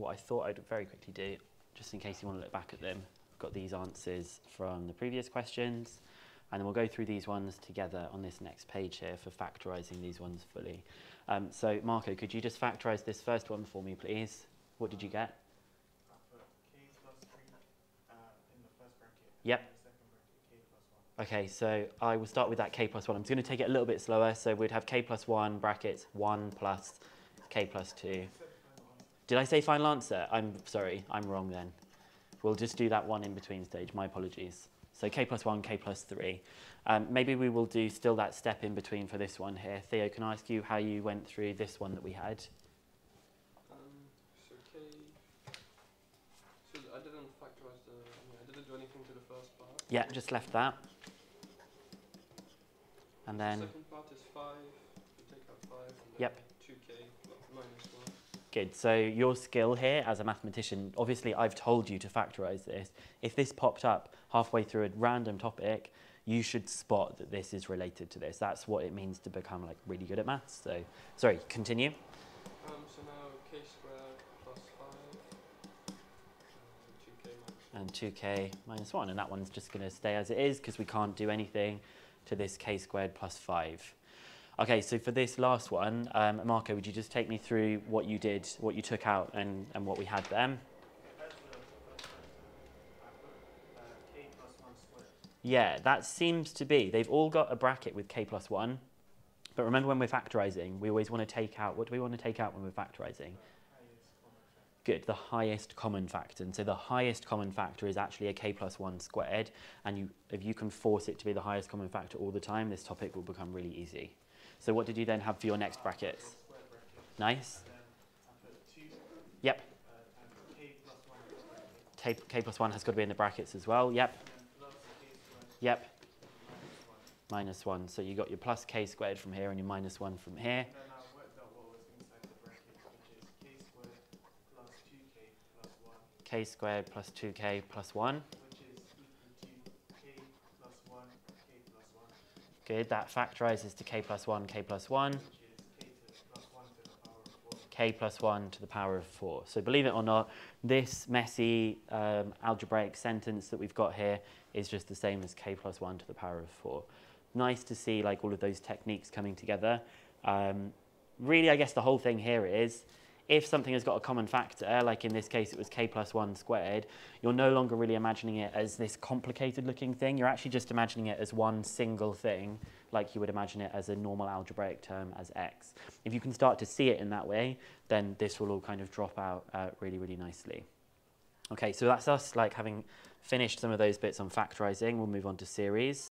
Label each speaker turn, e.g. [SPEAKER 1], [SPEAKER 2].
[SPEAKER 1] what I thought I'd very quickly do, just in case you want to look back at them, I've got these answers from the previous questions, and then we'll go through these ones together on this next page here for factorising these ones fully. Um, so, Marco, could you just factorise this first one for me, please? What did you get? Yep. Okay, so I will start with that k plus 1. I'm just going to take it a little bit slower. So we'd have k plus 1 brackets 1 plus k plus 2. Did I say final answer? I'm sorry, I'm wrong then. We'll just do that one in between stage. My apologies. So k plus 1, k plus 3. Um, maybe we will do still that step in between for this one here. Theo, can I ask you how you went through this one that we had?
[SPEAKER 2] Um, so k. So I didn't factorize the. I, mean, I didn't do anything to the first part.
[SPEAKER 1] Yeah, just left that. And then,
[SPEAKER 2] second part is five. You take out five. And then
[SPEAKER 1] Yep.
[SPEAKER 2] Two k minus one.
[SPEAKER 1] Good. So your skill here as a mathematician, obviously I've told you to factorize this. If this popped up halfway through a random topic, you should spot that this is related to this. That's what it means to become like really good at maths. So, sorry, continue.
[SPEAKER 2] Um, so now k squared plus five. And two k minus.
[SPEAKER 1] and 2k minus 1. And that one's just going to stay as it is because we can't do anything to this k squared plus 5. Okay, so for this last one, um, Marco, would you just take me through what you did, what you took out, and, and what we had then? Yeah, that seems to be. They've all got a bracket with k plus 1. But remember when we're factorising, we always want to take out, what do we want to take out when we're factorising? Good, the highest common factor. And so the highest common factor is actually a k plus 1 squared. And you, if you can force it to be the highest common factor all the time, this topic will become really easy. So what did you then have for your next brackets? Nice. Yep. K, plus 1 has got to be in the brackets as well. Yep. Yep. Minus 1. So you got your plus k squared from here and your minus 1 from here. k squared plus 2k plus 1. Good, that factorizes to k plus 1, k plus 1, k plus 1 to the power of 4. So believe it or not, this messy um, algebraic sentence that we've got here is just the same as k plus 1 to the power of 4. Nice to see like all of those techniques coming together. Um, really, I guess the whole thing here is if something has got a common factor, like in this case it was k plus 1 squared, you're no longer really imagining it as this complicated looking thing. You're actually just imagining it as one single thing, like you would imagine it as a normal algebraic term as x. If you can start to see it in that way, then this will all kind of drop out uh, really, really nicely. Okay, so that's us like having finished some of those bits on factorizing. We'll move on to series.